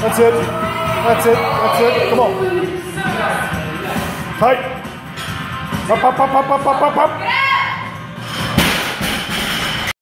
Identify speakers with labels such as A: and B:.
A: That's it. That's it. That's it. Come on. Tight. Up, up, up, up, up, up, up, up.